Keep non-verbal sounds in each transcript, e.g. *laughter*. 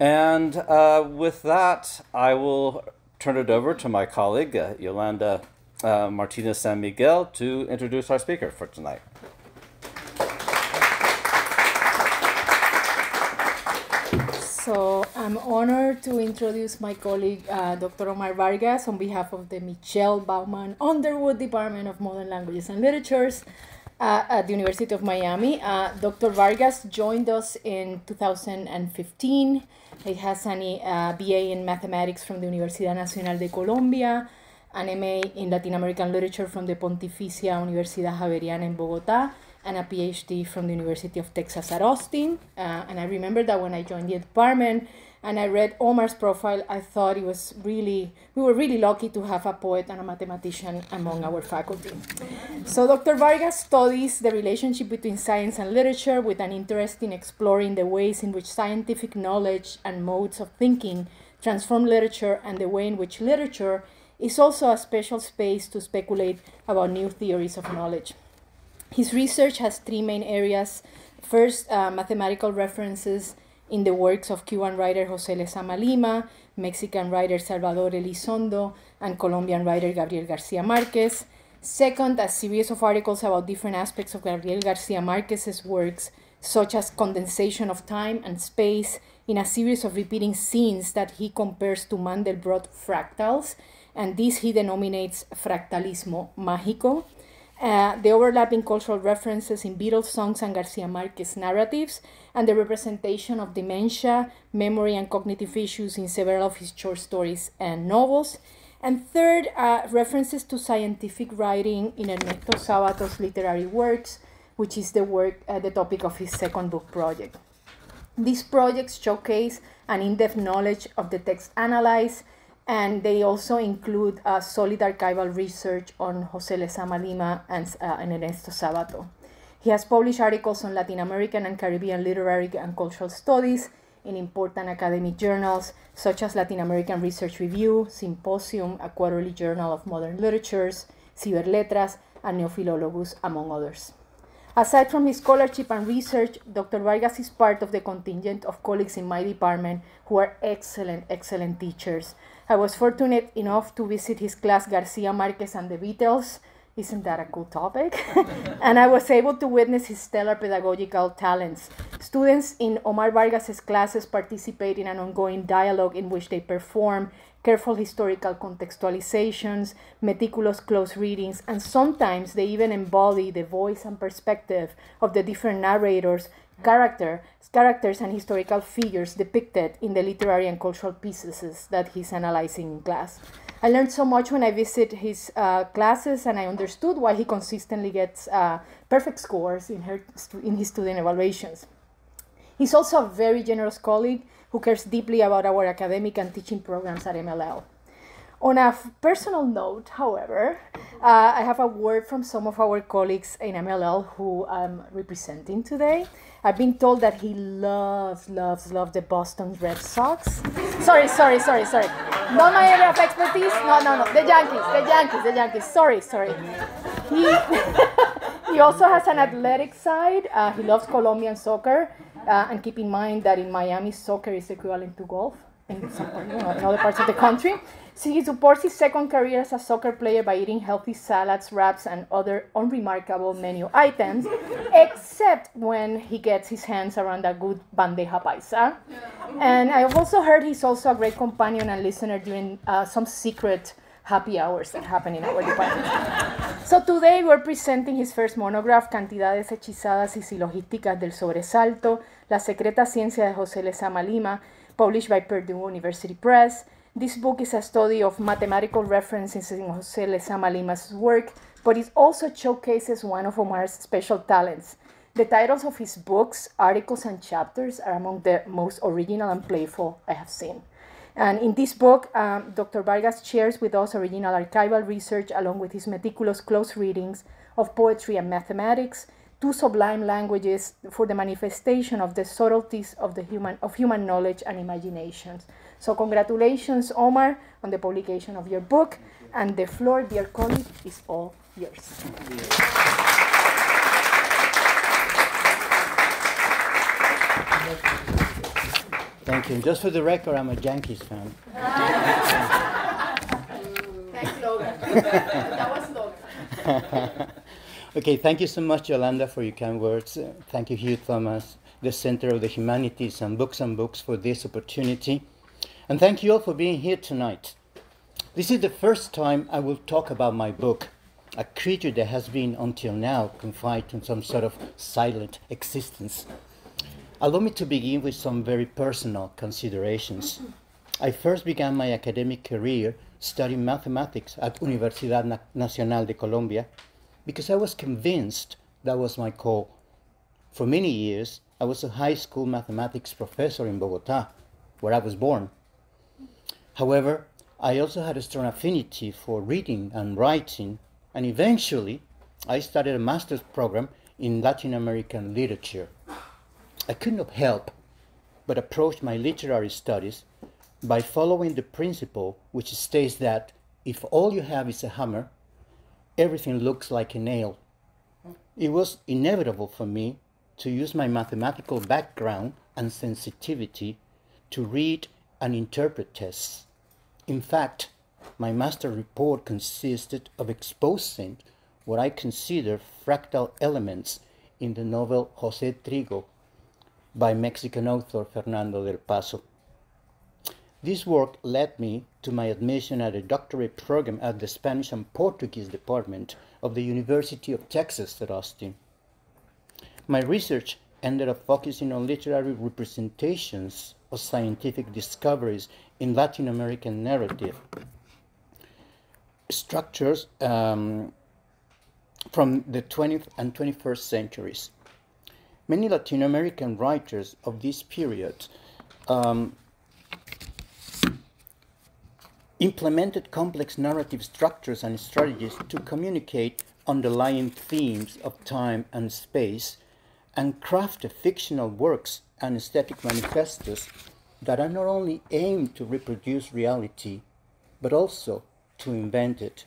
And uh, with that, I will turn it over to my colleague, uh, Yolanda uh, Martinez San Miguel, to introduce our speaker for tonight. So I'm honored to introduce my colleague, uh, Dr. Omar Vargas, on behalf of the Michelle Bauman Underwood Department of Modern Languages and Literatures uh, at the University of Miami. Uh, Dr. Vargas joined us in 2015. He has an uh, BA in mathematics from the Universidad Nacional de Colombia, an MA in Latin American literature from the Pontificia Universidad Javeriana in Bogota, and a PhD from the University of Texas at Austin. Uh, and I remember that when I joined the department and I read Omar's profile, I thought it was really, we were really lucky to have a poet and a mathematician among our faculty. So Dr. Vargas studies the relationship between science and literature with an interest in exploring the ways in which scientific knowledge and modes of thinking transform literature and the way in which literature is also a special space to speculate about new theories of knowledge. His research has three main areas. First, uh, mathematical references in the works of Cuban writer Jose Lezama Lima, Mexican writer Salvador Elizondo, and Colombian writer Gabriel Garcia Marquez. Second, a series of articles about different aspects of Gabriel Garcia Marquez's works, such as condensation of time and space, in a series of repeating scenes that he compares to Mandelbrot fractals, and this he denominates fractalismo mágico. Uh, the overlapping cultural references in Beatles songs and Garcia Marquez narratives, and the representation of dementia, memory, and cognitive issues in several of his short stories and novels. And third, uh, references to scientific writing in Ernesto Sabato's literary works, which is the work, uh, the topic of his second book project. These projects showcase an in-depth knowledge of the text analyzed, and they also include uh, solid archival research on Jose Lezama Lima and, uh, and Ernesto Sabato. He has published articles on Latin American and Caribbean literary and cultural studies in important academic journals such as Latin American Research Review, Symposium, a quarterly journal of modern literatures, Ciberletras, and Neophilologus, among others. Aside from his scholarship and research, Dr. Vargas is part of the contingent of colleagues in my department who are excellent, excellent teachers I was fortunate enough to visit his class, Garcia Marquez and the Beatles. Isn't that a cool topic? *laughs* and I was able to witness his stellar pedagogical talents. Students in Omar Vargas's classes participate in an ongoing dialogue in which they perform careful historical contextualizations, meticulous close readings, and sometimes they even embody the voice and perspective of the different narrators character, characters and historical figures depicted in the literary and cultural pieces that he's analyzing in class. I learned so much when I visit his uh, classes, and I understood why he consistently gets uh, perfect scores in, her, in his student evaluations. He's also a very generous colleague who cares deeply about our academic and teaching programs at MLL. On a personal note, however, uh, I have a word from some of our colleagues in MLL who I'm representing today. I've been told that he loves, loves, loves the Boston Red Sox. Sorry, sorry, sorry, sorry. Not my area of expertise. No, no, no. The Yankees, the Yankees, the Yankees. Sorry, sorry. He, *laughs* he also has an athletic side. Uh, he loves Colombian soccer. Uh, and keep in mind that in Miami, soccer is equivalent to golf in, some, you know, in other parts of the country. So he supports his second career as a soccer player by eating healthy salads, wraps, and other unremarkable menu items, except when he gets his hands around a good bandeja paisa. And I've also heard he's also a great companion and listener during uh, some secret happy hours that happen in our department. so today we're presenting his first monograph, Cantidades Hechizadas y Silogísticas del Sobresalto, La Secreta Ciencia de José Lezama Lima, published by Purdue University Press. This book is a study of mathematical references in Jose Lezama Lima's work, but it also showcases one of Omar's special talents. The titles of his books, articles, and chapters are among the most original and playful I have seen. And in this book, um, Dr. Vargas shares with us original archival research along with his meticulous close readings of poetry and mathematics, two sublime languages for the manifestation of the subtleties of, the human, of human knowledge and imaginations. So congratulations, Omar, on the publication of your book. And the floor, dear colleague, is all yours. Thank you. And just for the record, I'm a Yankees fan. *laughs* Thanks, Logan. *laughs* that was Logan. *laughs* okay, thank you so much, Yolanda, for your kind words. Thank you, Hugh Thomas, the Center of the Humanities and Books and Books, for this opportunity. And thank you all for being here tonight. This is the first time I will talk about my book, a creature that has been until now confined to some sort of silent existence. Allow me to begin with some very personal considerations. I first began my academic career studying mathematics at Universidad Nacional de Colombia because I was convinced that was my call. For many years, I was a high school mathematics professor in Bogota, where I was born. However, I also had a strong affinity for reading and writing, and eventually I started a master's program in Latin American literature. I could not help but approach my literary studies by following the principle which states that if all you have is a hammer, everything looks like a nail. It was inevitable for me to use my mathematical background and sensitivity to read and interpret tests. In fact, my master report consisted of exposing what I consider fractal elements in the novel Jose Trigo by Mexican author Fernando del Paso. This work led me to my admission at a doctorate program at the Spanish and Portuguese department of the University of Texas at Austin. My research ended up focusing on literary representations of scientific discoveries in Latin American narrative structures um, from the 20th and 21st centuries. Many Latin American writers of this period um, implemented complex narrative structures and strategies to communicate underlying themes of time and space and crafted fictional works and aesthetic manifestos that are not only aimed to reproduce reality, but also to invent it.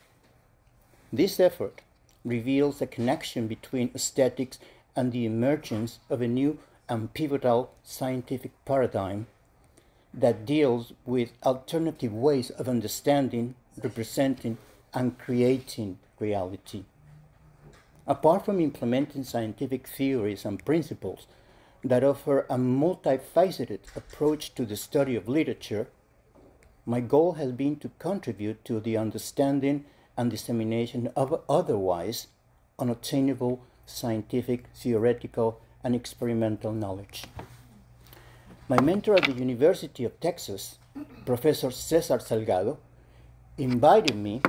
This effort reveals a connection between aesthetics and the emergence of a new and pivotal scientific paradigm that deals with alternative ways of understanding, representing, and creating reality. Apart from implementing scientific theories and principles that offer a multifaceted approach to the study of literature, my goal has been to contribute to the understanding and dissemination of otherwise unattainable scientific, theoretical, and experimental knowledge. My mentor at the University of Texas, Professor Cesar Salgado, invited me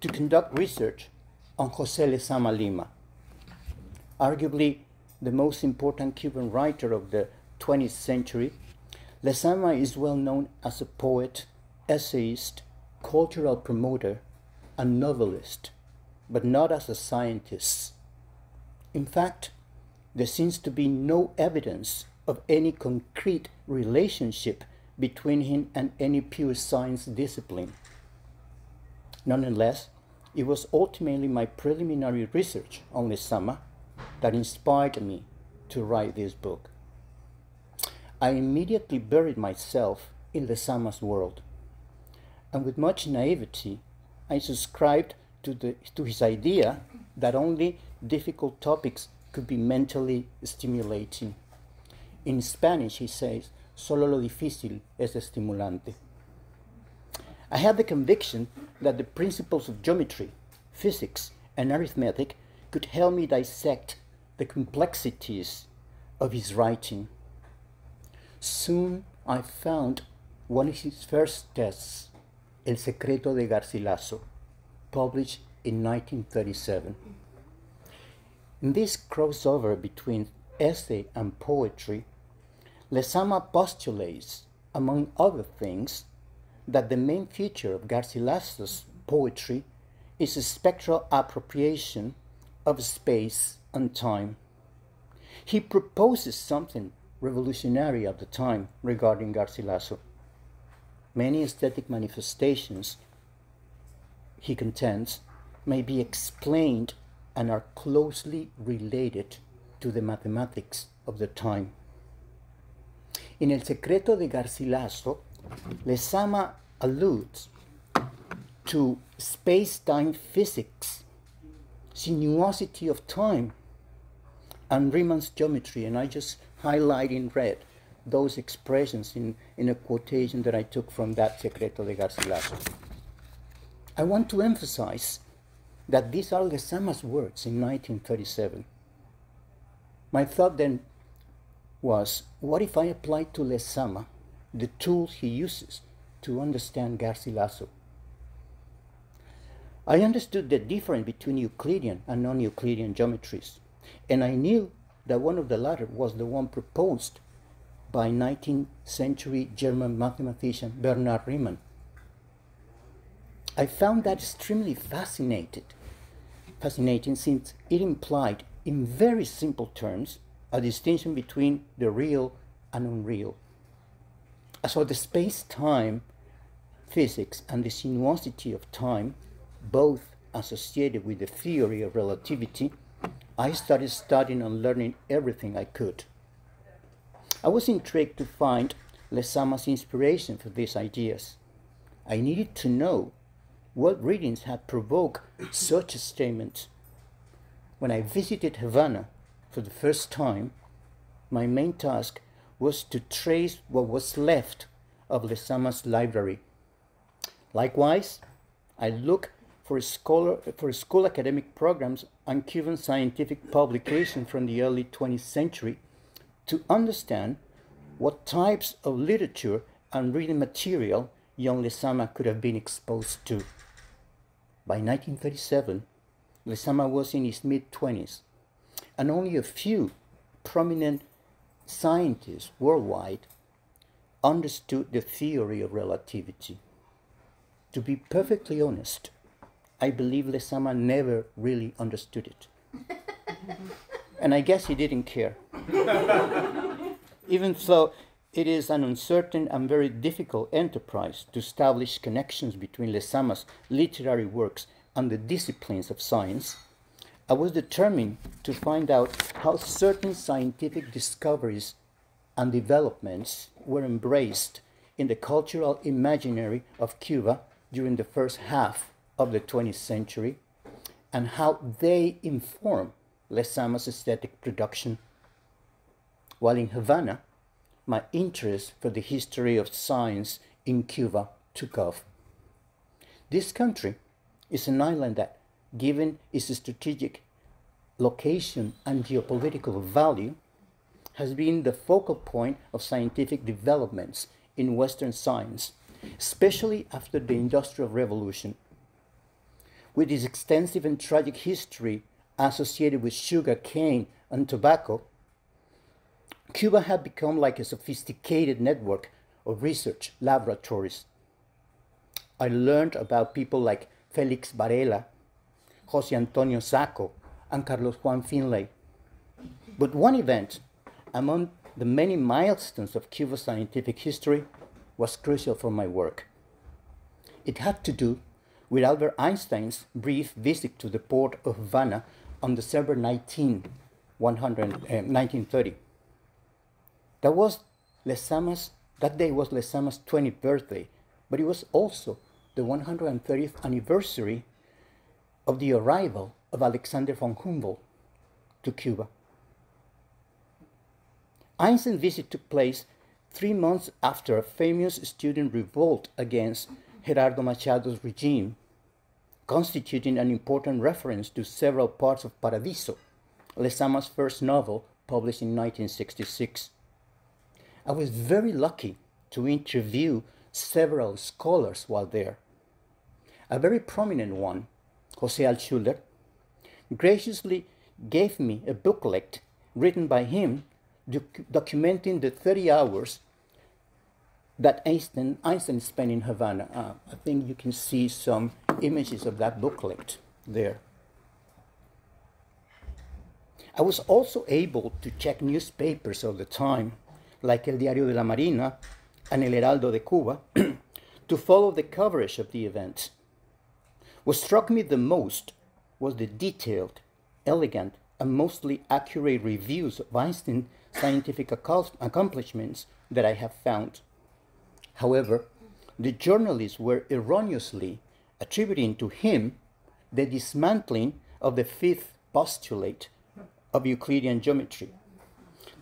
to conduct research on Jose Lezama Lima, arguably the most important Cuban writer of the 20th century. Lezama is well known as a poet, essayist, cultural promoter, and novelist, but not as a scientist. In fact, there seems to be no evidence of any concrete relationship between him and any pure science discipline. Nonetheless, it was ultimately my preliminary research on Lezama that inspired me to write this book. I immediately buried myself in Lezama's world, and with much naivety, I subscribed to, the, to his idea that only difficult topics could be mentally stimulating. In Spanish, he says, solo lo difícil es estimulante. I had the conviction that the principles of geometry, physics, and arithmetic could help me dissect the complexities of his writing. Soon I found one of his first tests, El Secreto de Garcilaso, published in 1937. In this crossover between essay and poetry, Lezama postulates, among other things, that the main feature of Garcilaso's poetry is a spectral appropriation of space and time. He proposes something revolutionary at the time regarding Garcilaso. Many aesthetic manifestations, he contends, may be explained and are closely related to the mathematics of the time. In El Secreto de Garcilaso, Lezama alludes to space-time physics, sinuosity of time, and Riemann's geometry, and I just highlight in red those expressions in, in a quotation that I took from that Secreto de Garcilaso. I want to emphasize that these are Lezama's words in 1937. My thought then was, what if I applied to Lezama the tool he uses to understand Garcilaso? I understood the difference between Euclidean and non-Euclidean geometries, and I knew that one of the latter was the one proposed by 19th century German mathematician Bernhard Riemann. I found that extremely fascinated, fascinating since it implied, in very simple terms, a distinction between the real and unreal. So the space-time physics and the sinuosity of time both associated with the theory of relativity, I started studying and learning everything I could. I was intrigued to find Lezama's inspiration for these ideas. I needed to know what readings had provoked such a statement. When I visited Havana for the first time, my main task was to trace what was left of Lezama's library. Likewise, I looked for, scholar, for school academic programs and Cuban scientific publications from the early 20th century to understand what types of literature and reading material young Lezama could have been exposed to. By 1937, Lezama was in his mid 20s, and only a few prominent scientists worldwide understood the theory of relativity. To be perfectly honest, I believe Lezama never really understood it. *laughs* and I guess he didn't care. Even though it is an uncertain and very difficult enterprise to establish connections between Lezama's literary works and the disciplines of science, I was determined to find out how certain scientific discoveries and developments were embraced in the cultural imaginary of Cuba during the first half of the 20th century and how they inform Lezama's aesthetic production. While in Havana, my interest for the history of science in Cuba took off. This country is an island that, given its strategic location and geopolitical value, has been the focal point of scientific developments in Western science, especially after the Industrial Revolution with its extensive and tragic history associated with sugar cane and tobacco, Cuba had become like a sophisticated network of research laboratories. I learned about people like Felix Varela, Jose Antonio Saco, and Carlos Juan Finlay. But one event among the many milestones of Cuba's scientific history was crucial for my work. It had to do with Albert Einstein's brief visit to the port of Havana on December 19, 100, uh, 1930. That was Lezama's, that day was Lezama's 20th birthday, but it was also the 130th anniversary of the arrival of Alexander von Humboldt to Cuba. Einstein's visit took place three months after a famous student revolt against Gerardo Machado's regime constituting an important reference to several parts of Paradiso, Lezama's first novel published in 1966. I was very lucky to interview several scholars while there. A very prominent one, Jose Altshuler, graciously gave me a booklet written by him doc documenting the 30 hours that Einstein, Einstein spent in Havana. Uh, I think you can see some images of that booklet there. I was also able to check newspapers of the time, like El Diario de la Marina and El Heraldo de Cuba, *clears throat* to follow the coverage of the event. What struck me the most was the detailed, elegant, and mostly accurate reviews of Einstein's scientific accomplishments that I have found. However, the journalists were erroneously attributing to him the dismantling of the fifth postulate of Euclidean geometry,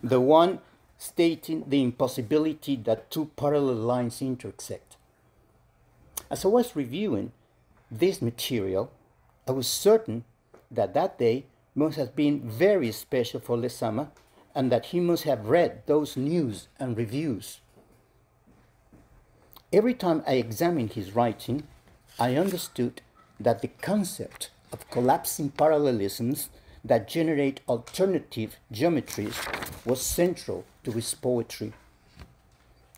the one stating the impossibility that two parallel lines intersect. As I was reviewing this material, I was certain that that day must have been very special for Lezama and that he must have read those news and reviews. Every time I examined his writing, I understood that the concept of collapsing parallelisms that generate alternative geometries was central to his poetry.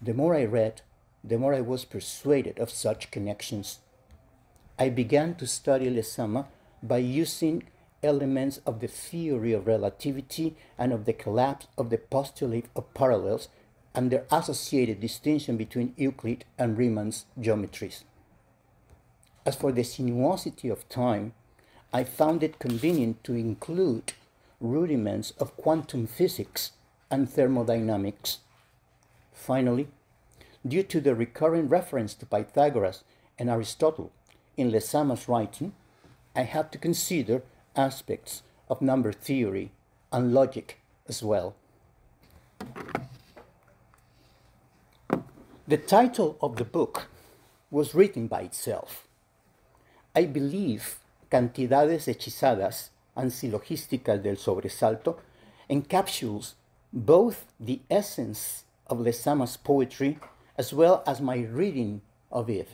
The more I read, the more I was persuaded of such connections. I began to study Lezama by using elements of the theory of relativity and of the collapse of the postulate of parallels and their associated distinction between Euclid and Riemann's geometries. As for the sinuosity of time, I found it convenient to include rudiments of quantum physics and thermodynamics. Finally, due to the recurring reference to Pythagoras and Aristotle in Lezama's writing, I had to consider aspects of number theory and logic as well. The title of the book was written by itself. I believe Cantidades Hechizadas and del Sobresalto encapsulates both the essence of Lezama's poetry as well as my reading of it,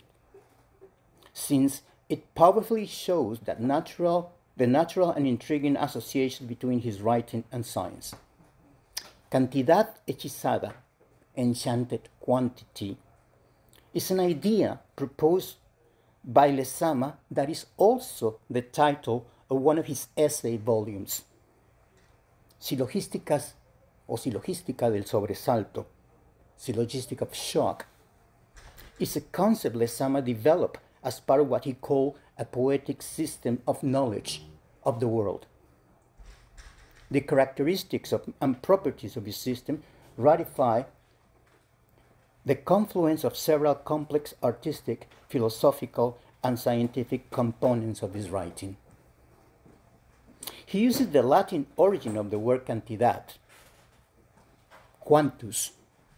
since it powerfully shows that natural, the natural and intriguing association between his writing and science. Cantidad hechizada, enchanted quantity, is an idea proposed by Lezama that is also the title of one of his essay volumes. Silogísticas o Silogística del Sobresalto, Syllogistic of Shock, is a concept Lezama developed as part of what he called a poetic system of knowledge of the world. The characteristics of, and properties of his system ratify the confluence of several complex artistic, philosophical, and scientific components of his writing. He uses the Latin origin of the word cantidad, quantus,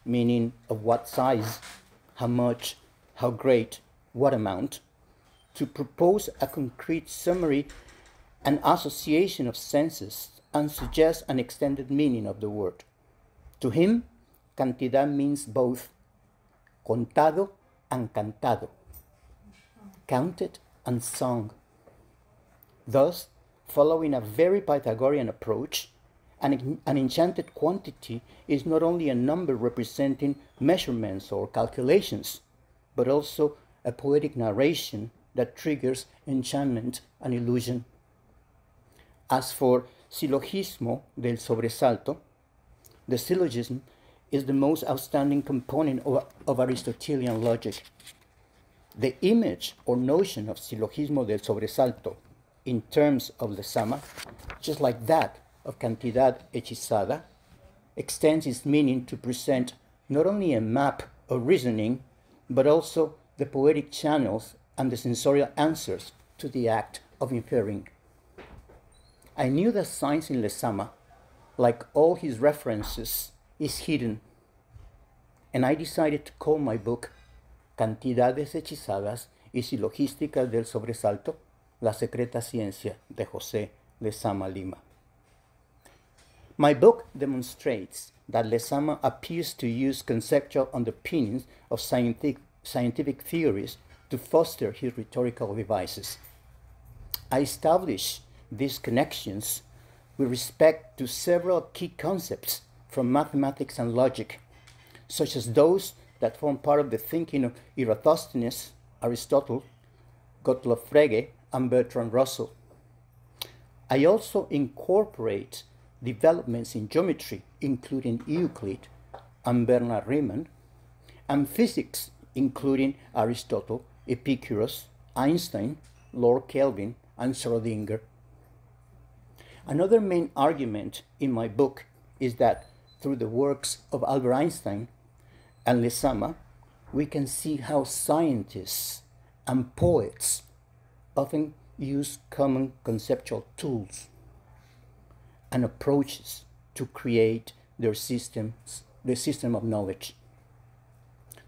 meaning of what size, how much, how great, what amount, to propose a concrete summary and association of senses and suggest an extended meaning of the word. To him, cantidad means both contado and cantado, counted and sung. Thus, following a very Pythagorean approach, an, an enchanted quantity is not only a number representing measurements or calculations, but also a poetic narration that triggers enchantment and illusion. As for Silogismo del Sobresalto, the syllogism is the most outstanding component of, of Aristotelian logic. The image or notion of Silogismo del Sobresalto in terms of Lezama, just like that of Cantidad Hechizada, extends its meaning to present not only a map of reasoning, but also the poetic channels and the sensorial answers to the act of inferring. I knew that science in Lezama, like all his references, is hidden. And I decided to call my book Cantidades Hechizadas y Silogística del Sobresalto, la secreta ciencia de José Lezama Lima. My book demonstrates that Lezama appears to use conceptual underpinnings of scientific, scientific theories to foster his rhetorical devices. I establish these connections with respect to several key concepts from mathematics and logic, such as those that form part of the thinking of Eratosthenes, Aristotle, Gottlob Frege, and Bertrand Russell. I also incorporate developments in geometry, including Euclid and Bernhard Riemann, and physics, including Aristotle, Epicurus, Einstein, Lord Kelvin, and Schrödinger. Another main argument in my book is that through the works of Albert Einstein and Lezama, we can see how scientists and poets often use common conceptual tools and approaches to create their systems, the system of knowledge.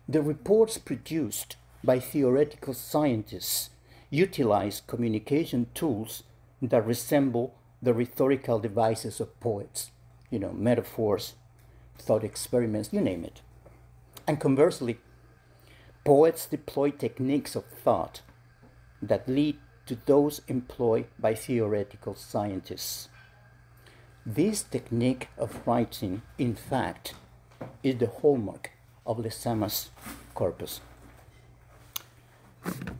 The reports produced by theoretical scientists utilize communication tools that resemble the rhetorical devices of poets, you know, metaphors, thought experiments, you name it. And conversely, poets deploy techniques of thought that lead to those employed by theoretical scientists. This technique of writing, in fact, is the hallmark of Lezama's corpus.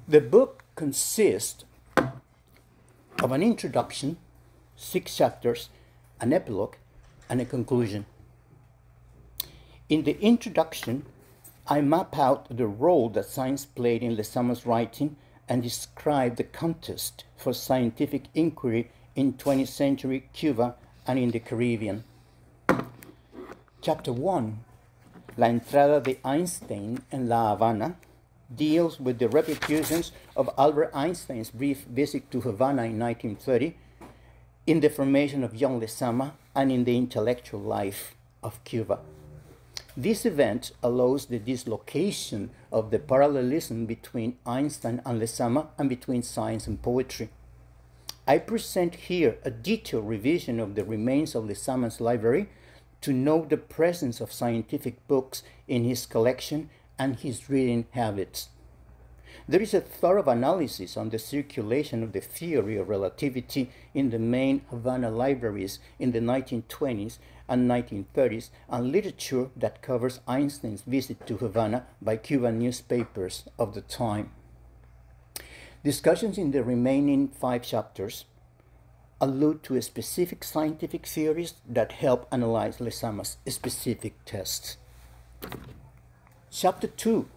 The book consists of an introduction, six chapters, an epilogue, and a conclusion. In the introduction, I map out the role that science played in Lezama's writing and describe the contest for scientific inquiry in 20th century Cuba and in the Caribbean. Chapter 1, La entrada de Einstein en La Habana, deals with the repercussions of Albert Einstein's brief visit to Havana in 1930 in the formation of young Lezama and in the intellectual life of Cuba. This event allows the dislocation of the parallelism between Einstein and Lezama and between science and poetry. I present here a detailed revision of the remains of Lezama's library to note the presence of scientific books in his collection and his reading habits. There is a thorough analysis on the circulation of the theory of relativity in the main Havana libraries in the 1920s and 1930s, and literature that covers Einstein's visit to Havana by Cuban newspapers of the time. Discussions in the remaining five chapters allude to specific scientific theories that help analyze Lezama's specific tests. Chapter 2,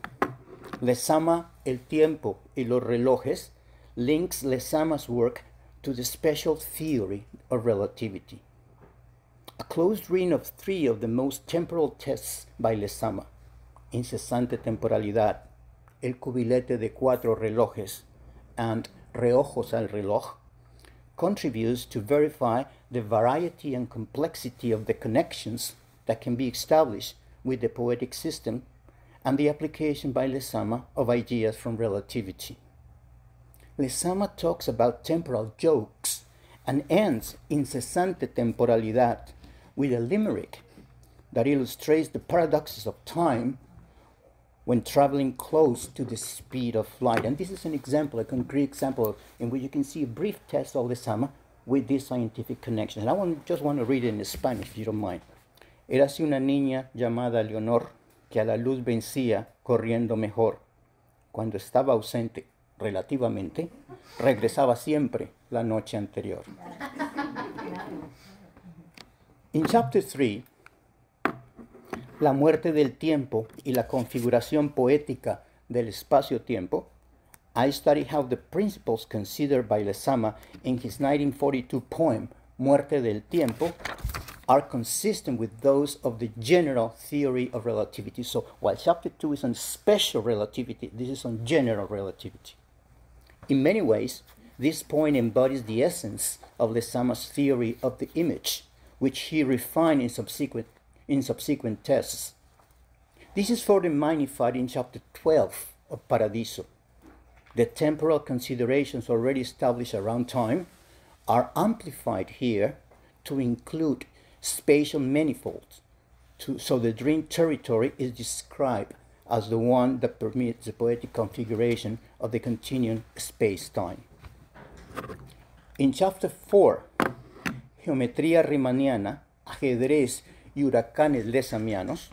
Lezama, el tiempo y los relojes, links Lezama's work to the special theory of relativity. A close reading of three of the most temporal tests by Lezama incesante temporalidad, el cubilete de cuatro relojes, and reojos al reloj, contributes to verify the variety and complexity of the connections that can be established with the poetic system and the application by Lezama of ideas from relativity. Lezama talks about temporal jokes and ends incesante temporalidad with a limerick that illustrates the paradoxes of time when traveling close to the speed of light. And this is an example, a concrete example, in which you can see a brief test of Lezama with this scientific connection. And I want, just want to read it in Spanish, if you don't mind. Érase una niña llamada Leonor que a la luz vencía corriendo mejor. Cuando estaba ausente relativamente, regresaba siempre la noche anterior. *laughs* In chapter 3, La muerte del tiempo y la configuración poética del espacio-tiempo, I study how the principles considered by Lezama in his 1942 poem, Muerte del Tiempo, are consistent with those of the general theory of relativity. So while chapter 2 is on special relativity, this is on general relativity. In many ways, this point embodies the essence of Lezama's theory of the image, which he refined in subsequent, in subsequent tests. This is further magnified in chapter 12 of Paradiso. The temporal considerations already established around time are amplified here to include spatial manifolds. To, so the dream territory is described as the one that permits the poetic configuration of the continuum space-time. In chapter 4, Geometría Riemanniana, ajedrez huracanes lezamianos,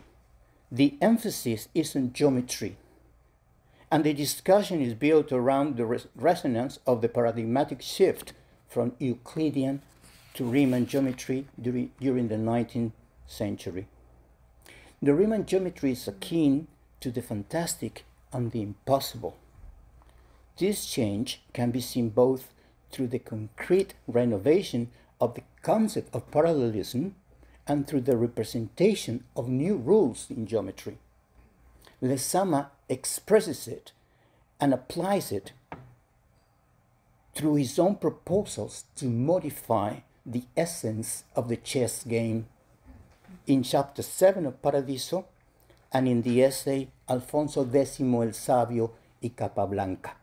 the emphasis is on geometry, and the discussion is built around the res- resonance of the paradigmatic shift from Euclidean to Riemann geometry during, during the 19th century. The Riemann geometry is akin to the fantastic and the impossible. This change can be seen both through the concrete renovation of the concept of parallelism and through the representation of new rules in geometry. Lezama expresses it and applies it through his own proposals to modify the essence of the chess game. In chapter 7 of Paradiso and in the essay Alfonso X el Sabio y Capablanca.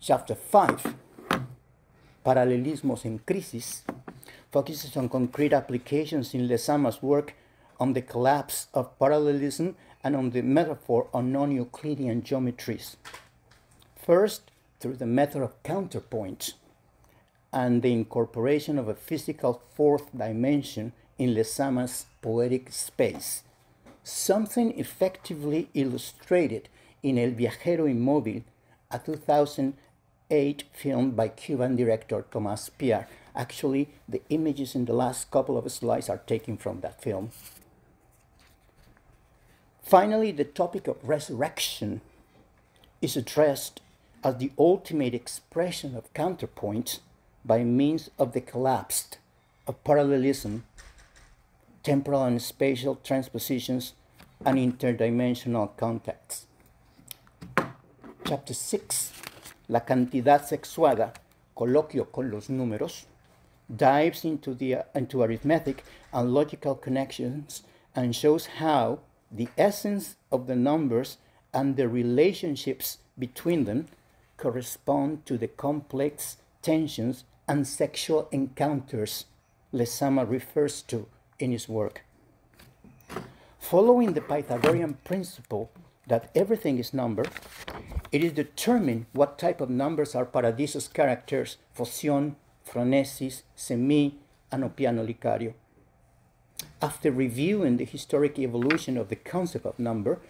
Chapter 5, Paralelismos en Crisis, focuses on concrete applications in Lezama's work on the collapse of parallelism and on the metaphor on non-Euclidean geometries. First, through the method of counterpoints and the incorporation of a physical fourth dimension in Lezama's poetic space, something effectively illustrated in El Viajero Inmóvil, a 2008 film by Cuban director Tomas Piard. Actually, the images in the last couple of slides are taken from that film. Finally, the topic of resurrection is addressed as the ultimate expression of counterpoints by means of the collapse of parallelism, temporal and spatial transpositions, and interdimensional contexts. Chapter 6, La cantidad sexuada, coloquio con los números, dives into, the, into arithmetic and logical connections and shows how the essence of the numbers and the relationships between them correspond to the complex tensions and sexual encounters Lezama refers to in his work. Following the Pythagorean principle that everything is number, it is determined what type of numbers are Paradiso's characters, Phocion, Phronesis, Cemí, and Oppiano Licario. After reviewing the historic evolution of the concept of number,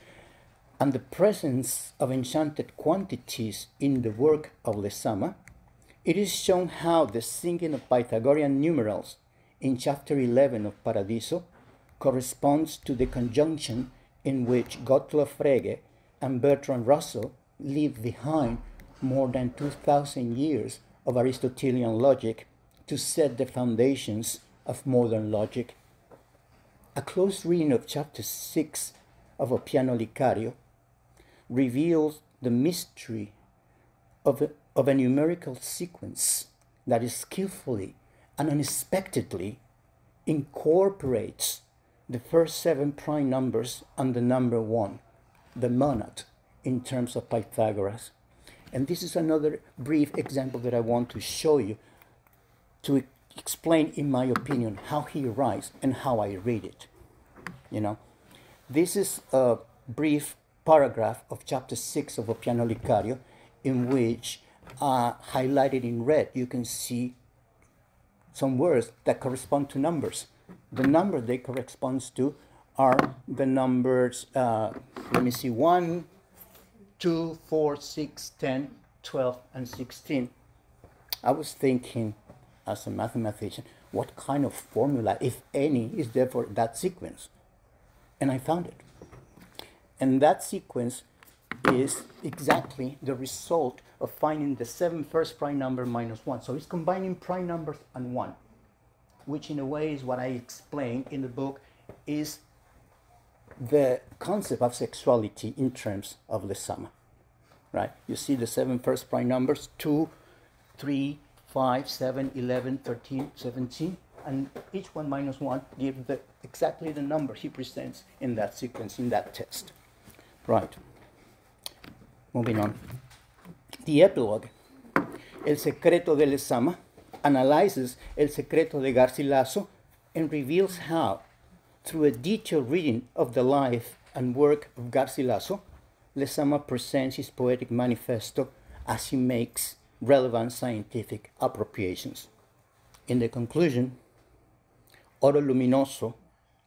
and the presence of enchanted quantities in the work of Lezama, it is shown how the singing of Pythagorean numerals in chapter 11 of Paradiso corresponds to the conjunction in which Gottlob Frege and Bertrand Russell leave behind more than 2,000 years of Aristotelian logic to set the foundations of modern logic. A close reading of chapter 6 of Oppiano Licario reveals the mystery of a, of a numerical sequence that is skillfully and unexpectedly incorporates the first seven prime numbers and the number one, the monad, in terms of Pythagoras. And this is another brief example that I want to show you to explain, in my opinion, how he writes and how I read it. You know, this is a brief paragraph of chapter 6 of Oppiano Licario, in which, uh, highlighted in red, you can see some words that correspond to numbers. The number they corresponds to are the numbers, uh, let me see, 1, 2, 4, 6, 10, 12, and 16. I was thinking, as a mathematician, what kind of formula, if any, is there for that sequence? And I found it. And that sequence is exactly the result of finding the seven first prime number minus one. So it's combining prime numbers and one, which in a way is what I explain in the book is the concept of sexuality in terms of Lezama, right? You see the seven first prime numbers, 2, 3, 5, 7, 11, 13, 17, and each one minus 1 gives the, exactly the number he presents in that sequence, in that test. Right. Moving on. The epilogue, El secreto de Lezama, analyzes El secreto de Garcilaso and reveals how, through a detailed reading of the life and work of Garcilaso, Lezama presents his poetic manifesto as he makes relevant scientific appropriations. In the conclusion, Oro Luminoso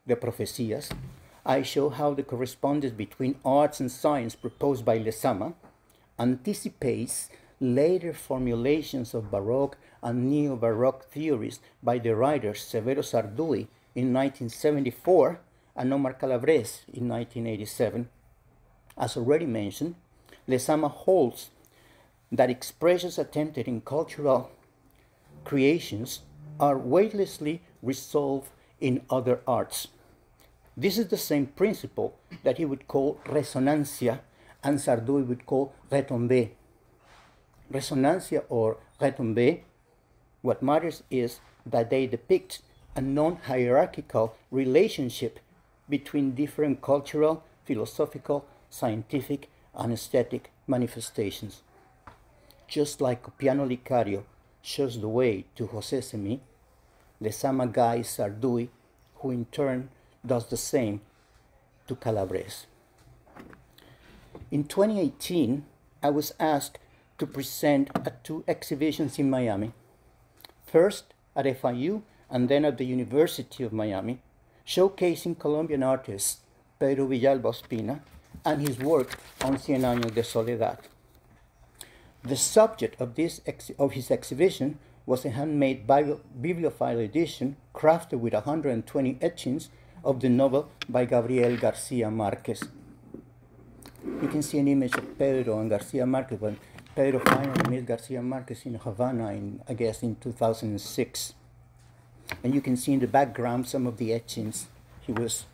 de Profecías I show how the correspondence between arts and science proposed by Lezama anticipates later formulations of Baroque and Neo-Baroque theories by the writers Severo Sarduy in 1974 and Omar Calabrese in 1987. As already mentioned, Lezama holds that expressions attempted in cultural creations are weightlessly resolved in other arts. This is the same principle that he would call resonancia and Sarduy would call retombée. Resonancia or retombée, what matters is that they depict a non hierarchical relationship between different cultural, philosophical, scientific, and aesthetic manifestations. Just like Oppiano Licario shows the way to José Cemí, Lezama guides Sarduy, who in turn does the same to Calabrese. In 2018, I was asked to present at two exhibitions in Miami. First at FIU and then at the University of Miami, showcasing Colombian artist Pedro Villalba Ospina and his work on Cien Años de Soledad. The subject of, this of his exhibition was a handmade bibliophile edition crafted with 120 etchings of the novel by Gabriel Garcia Marquez. You can see an image of Pedro and Garcia Marquez when Pedro finally met Garcia Marquez in Havana, in, I guess, in 2006. And you can see in the background some of the etchings he was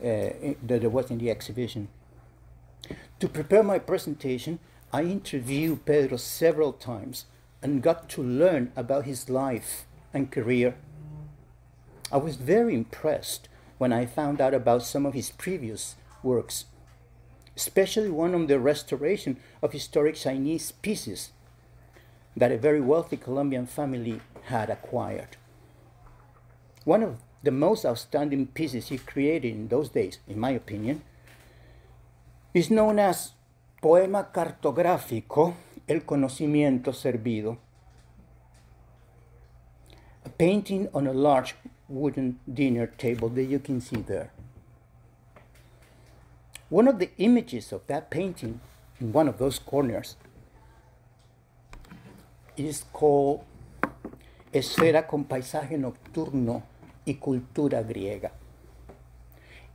uh, that there was in the exhibition. To prepare my presentation, I interviewed Pedro several times and got to learn about his life and career. I was very impressed when I found out about some of his previous works, especially one on the restoration of historic Chinese pieces that a very wealthy Colombian family had acquired. One of the most outstanding pieces he created in those days, in my opinion, is known as Poema Cartográfico, El Conocimiento Servido, a painting on a large wooden dinner table that you can see there. One of the images of that painting in one of those corners is called Esfera con paisaje nocturno y cultura griega.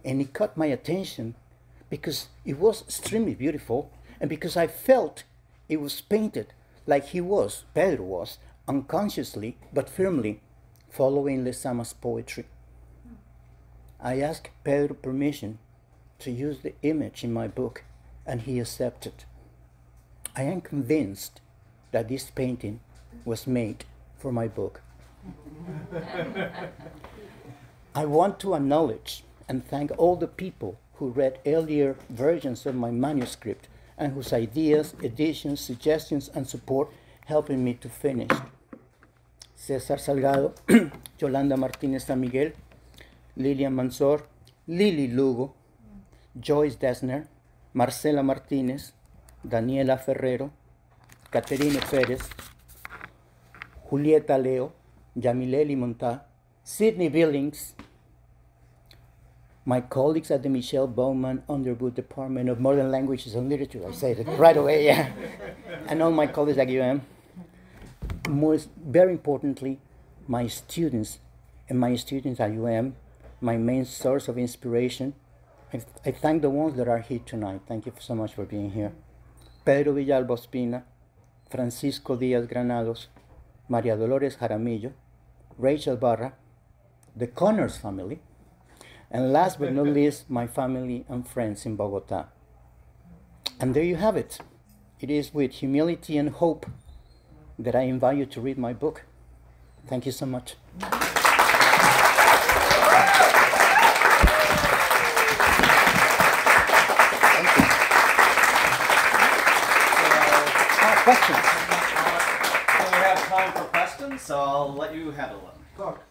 And it caught my attention because it was extremely beautiful and because I felt it was painted like he was, Pedro was, unconsciously but firmly following Lezama's poetry. I asked Pedro permission to use the image in my book and he accepted. I am convinced that this painting was made for my book. *laughs* I want to acknowledge and thank all the people who read earlier versions of my manuscript and whose ideas, additions, suggestions, and support helping me to finish. Cesar Salgado, *clears throat* Yolanda Martinez San Miguel, Lilian Manzor, Lily Lugo, Joyce Desner, Marcela Martinez, Daniela Ferrero, Caterine Pérez, Julieta Leo, Yamileli Montá, Sidney Billings, my colleagues at the Michelle Bowman Underwood Department of Modern Languages and Literature, I say it right away, *laughs* yeah, and all my colleagues at UM. Most, very importantly, my students and my students at UM, my main source of inspiration. I, I thank the ones that are here tonight. Thank you so much for being here. Pedro Villalba Ospina, Francisco Díaz Granados, María Dolores Jaramillo, Rachel Barra, the Connors family, and last but not least, my family and friends in Bogota. And there you have it. It is with humility and hope that I invite you to read my book. Thank you so much. questions? Uh, we have time for questions, so I'll let you handle them. Talk.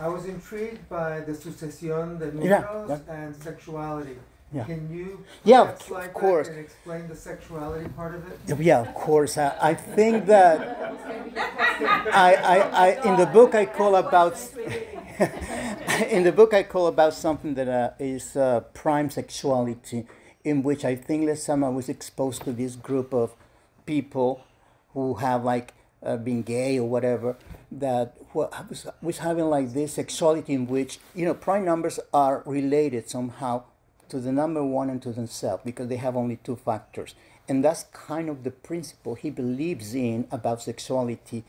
I was intrigued by the sucesión de números yeah, yeah. and sexuality. Yeah. Can you yeah, of, course. and explain the sexuality part of it? Yeah, of course. I, I think that I, I, I, in the book I call about *laughs* in the book I call about something that uh, is uh, prime sexuality, in which I think Lezama was exposed to this group of people who have like uh, been gay or whatever, that was, was having like this sexuality in which, you know, prime numbers are related somehow to the number one and to themselves because they have only two factors. And that's kind of the principle he believes in about sexuality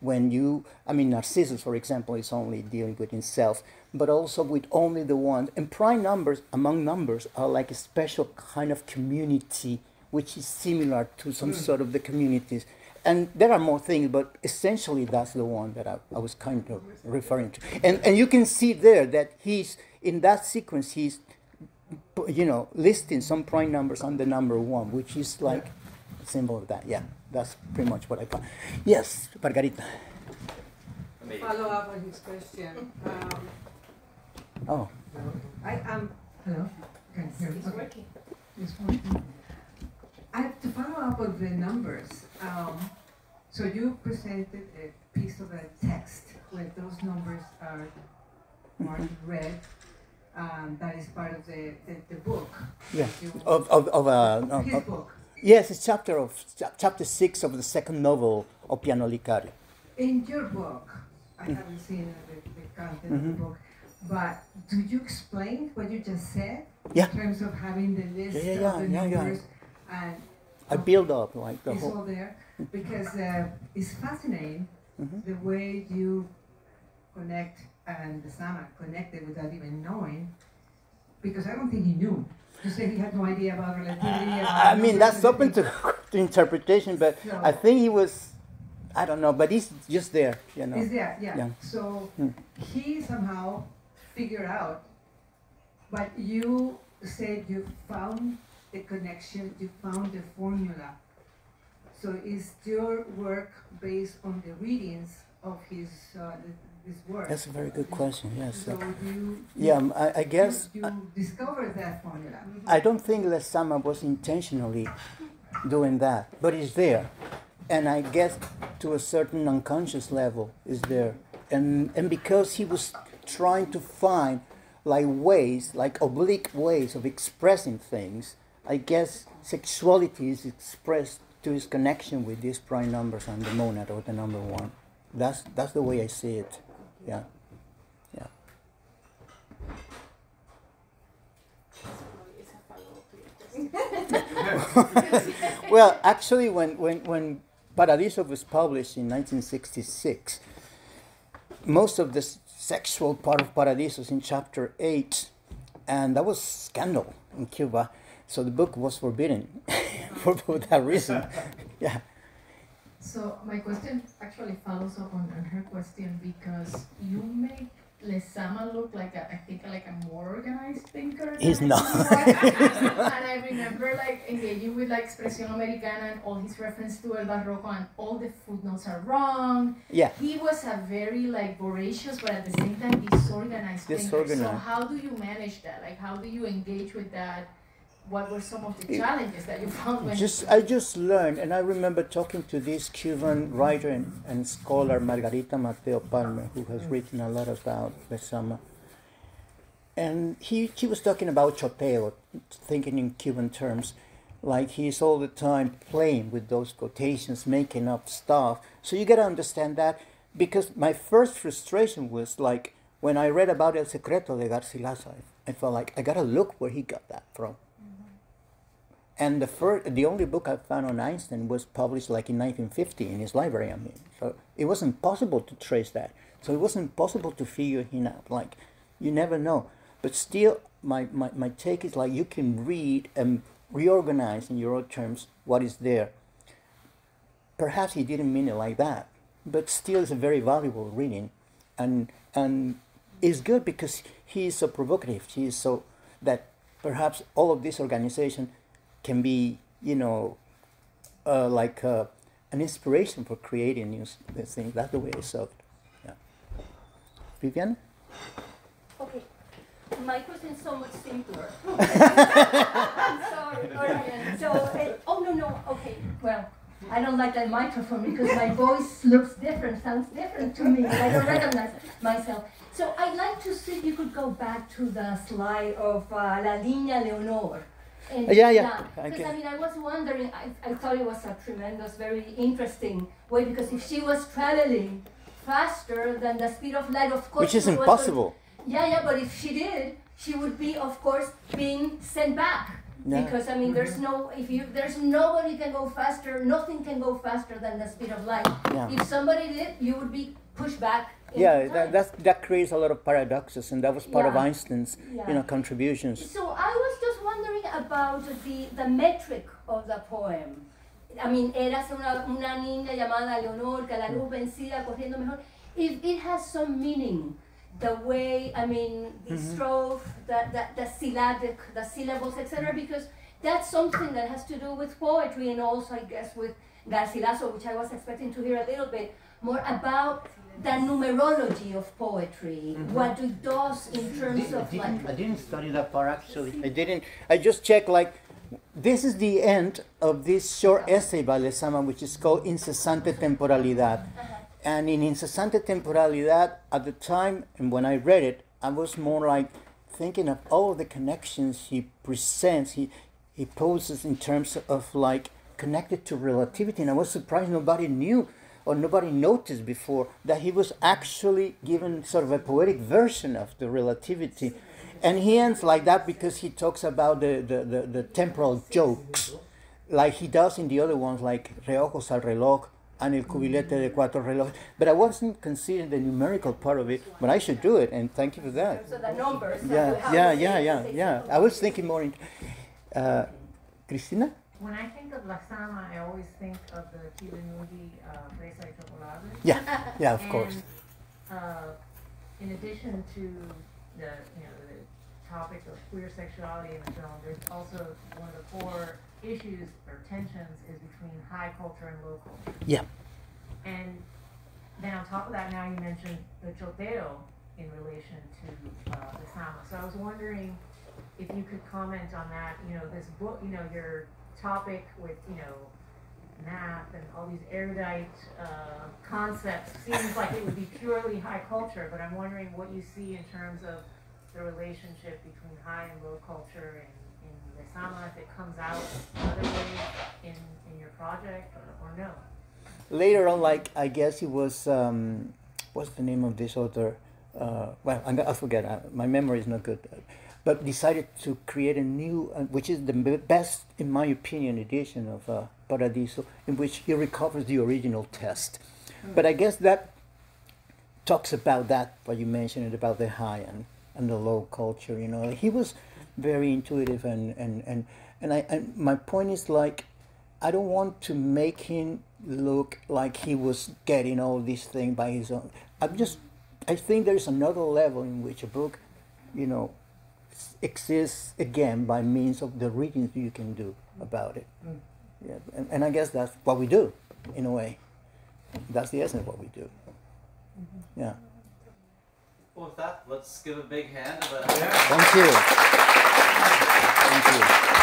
when you, I mean, Narcissus, for example, is only dealing with himself, but also with only the one. And prime numbers, among numbers, are like a special kind of community, which is similar to some mm. sort of the communities. And there are more things, but essentially that's the one that I, I was kind of referring to. And, and you can see there that he's, in that sequence, he's, you know, listing some prime numbers on the number one, which is like a symbol of that. Yeah that's pretty much what I thought. Yes, Margarita. Follow up on his question. Um, oh. I am. Hello. Can you hear me? Okay. working. It's working. I have to follow up on the numbers. Um, so you presented a piece of a text where those numbers are marked mm-hmm. red. Um, that is part of the, the, the book. Yeah. Of, of, of, uh, his of, book. Yes, it's chapter of chapter six of the second novel of Oppiano Licario. In your book, I mm. haven't seen the, the content mm-hmm. of the mm-hmm. book, but do you explain what you just said yeah. in terms of having the list yeah, yeah, of the numbers and I build up like the it's whole. all there because uh, it's fascinating mm-hmm. the way you connect and Lezama connected without even knowing because I don't think he knew you say he had no idea about relativity. I mean, that's open to, *laughs* to interpretation, but no. I think he was, I don't know, but he's just there, you know. He's there, yeah. yeah. So hmm. he somehow figured out, but you said you found the connection, you found the formula. So is your work based on the readings of his uh, his work? That's a very good question. Yes. So you, yeah, I, I guess. You, you discovered that formula. I don't think Lezama was intentionally doing that, but it's there, and I guess to a certain unconscious level is there, and and because he was trying to find like ways, like oblique ways of expressing things, I guess sexuality is expressed to his connection with these prime numbers and the monad or the number one. That's that's the way I see it. Yeah. Yeah. *laughs* well, actually, when, when, when Paradiso was published in 1966, most of the sexual part of Paradiso is in chapter 8, and that was scandal in Cuba. So the book was forbidden *laughs* for, for that reason. *laughs* yeah. So my question actually follows up on, on her question because you make Lezama look like a, I think like a more organized thinker. He's not. and I remember like engaging with like Expresión Americana and all his reference to El Barroco and all the footnotes are wrong. Yeah. He was a very like voracious but at the same time disorganized, disorganized. thinker. So how do you manage that? Like how do you engage with that? What were some of the challenges that you found when just I just learned and I remember talking to this Cuban writer and, and scholar Margarita Mateo Palmer who has mm. written a lot about Lezama and he, he was talking about choteo thinking in Cuban terms like he's all the time playing with those quotations making up stuff. So you got to understand that because my first frustration was like when I read about El Secreto de Garcilaso I felt like I got to look where he got that from and the first, the only book I found on Einstein was published like in 1950 in his library. I mean, so it wasn't possible to trace that. So it wasn't possible to figure him out. Like, you never know. But still, my, my, my take is like you can read and reorganize in your own terms what is there. Perhaps he didn't mean it like that, but still, it's a very valuable reading, and and it's good because he is so provocative. He is so that perhaps all of this organization can be, you know, uh, like uh, an inspiration for creating new things. That's the way I saw it. Yeah. Vivian? Okay. My question is so much simpler. *laughs* *laughs* I'm sorry, Orion. So, uh, oh no, no, okay. Well, I don't like that microphone because my voice looks different, sounds different to me. I don't recognize myself. So I'd like to see if you could go back to the slide of uh, La Niña Leonor. And, yeah, yeah. Because I mean, I was wondering. I, I thought it was a tremendous, very interesting way because if she was traveling faster than the speed of light, of course, which is impossible. yeah, yeah. But if she did, she would be, of course, being sent back. Yeah. Because I mean, there's mm-hmm. no if you there's nobody can go faster. Nothing can go faster than the speed of light. Yeah. If somebody did, you would be pushed back. Yeah, that that that creates a lot of paradoxes, and that was part yeah. of Einstein's yeah. you know contributions. So I was just wondering about the the metric of the poem. I mean, eras una, una niña llamada Leonor, que la luz vencida, corriendo mejor. If it has some meaning, the way, I mean, the mm-hmm. strophe, the, the, the syllabic, the syllables, etc., because that's something that has to do with poetry and also, I guess, with Garcilaso, which I was expecting to hear a little bit more about the numerology of poetry, mm-hmm. what it does in terms of I like. I didn't study that part actually. I didn't. I just checked like. This is the end of this short essay by Lezama, which is called Incesante Temporalidad. Uh-huh. And in Incesante Temporalidad, at the time, and when I read it, I was more like thinking of all the connections he presents, he, he poses in terms of like connected to relativity. And I was surprised nobody knew or nobody noticed before that he was actually given sort of a poetic version of the relativity. And he ends like that because he talks about the, the, the, the temporal jokes, like he does in the other ones, like Reojos al reloj, and el cubilete de cuatro relojes. But I wasn't considering the numerical part of it, but I should do it, and thank you for that. So the numbers. Yeah, yeah, yeah, yeah, yeah. I was thinking more in. Uh, Cristina? When I think of Lezama, I always think of the Kilimudi uh, Fresa y Chocolate. Yeah, yeah, of and, course. Uh, in addition to the, you know, the topic of queer sexuality in the film, there's also one of the core issues or tensions is between high culture and low culture. Yeah. And then on top of that, now you mentioned the choteo in relation to uh, Lezama. So I was wondering if you could comment on that. You know, this book, you know, your topic with, you know, math and all these erudite uh, concepts seems like it would be purely high culture, but I'm wondering what you see in terms of the relationship between high and low culture and Lezama if it comes out other ways in, in your project or, or no? Later on, like I guess it was, um, what's the name of this author? Uh, well, I, I forget, uh, my memory is not good. But decided to create a new, uh, which is the best, in my opinion, edition of uh, Paradiso, in which he recovers the original test. Mm. But I guess that talks about that, what you mentioned about the high and, and the low culture. You know, he was very intuitive and and and and I and my point is like I don't want to make him look like he was getting all these things by his own. I'm just I think there's another level in which a book, you know, exists again by means of the readings you can do about it. Mm. Yeah, and, and I guess that's what we do, in a way. That's the essence of what we do. Mm-hmm. Yeah. Well, with that, let's give a big hand. Yeah. Thank you. Thank you.